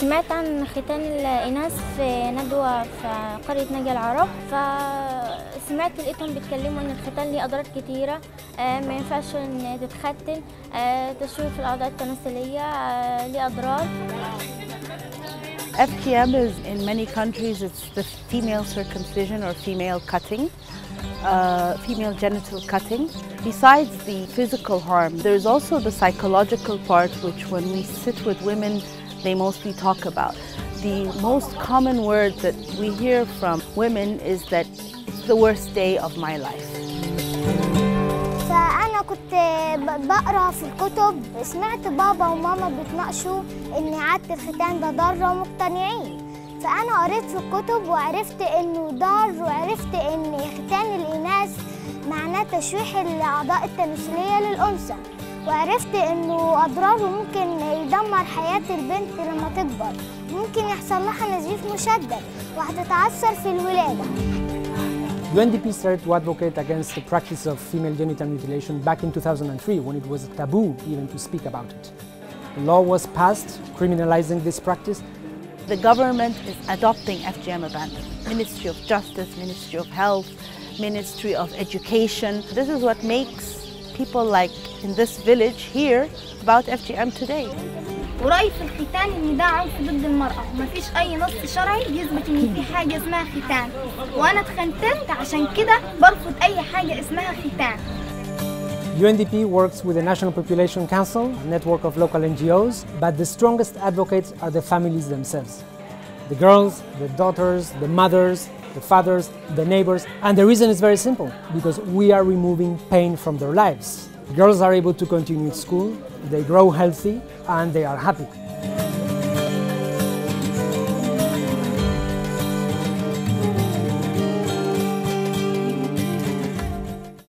سمعت عن ختان الإناث في ندوة في قرية نجا العرب فسمعت لقيتهم بيتكلموا إن الختان ليه أضرار كتيرة آه، ما ينفعش إن تتختن آه، تشويه في الأعضاء التناسلية آه، ليه أضرار FGM is in many countries it's the female circumcision or female cutting, uh, female genital cutting. Besides the physical harm, there's also the psychological part which when we sit with women they mostly talk about. The most common word that we hear from women is that it's the worst day of my life. فأنا كنت بقرأ في الكتب سمعت بابا وماما بيتناقشوا إن إعادة الختان ده ضار ومقتنعين فأنا قريت في الكتب وعرفت إنه ضار وعرفت إن ختان الإناث معناه تشويح الأعضاء التناسلية للأنثى وعرفت إنه أضراره ممكن يدمر حياة البنت لما تكبر ممكن يحصل لها نزيف مشدد وهتتعثر في الولادة UNDP started to advocate against the practice of female genital mutilation back in 2003 when it was taboo even to speak about it. A law was passed criminalizing this practice. The government is adopting FGM abandonment. Ministry of Justice, Ministry of Health, Ministry of Education. This is what makes people like in this village hear about FGM today. ورأيي في الختان إن ده عنف ضد المرأة ومفيش أي نص شرعي بيثبت إن في حاجة اسمها ختان وأنا اتختنت عشان كده برفض أي حاجة اسمها ختان UNDP works with the National Population Council, a network of local NGOs, but the strongest advocates are the families themselves. The girls, the daughters, the mothers, the fathers, the neighbors, and the reason is very simple because we are removing pain from their lives. Girls are able to continue school, they grow healthy, and they are happy.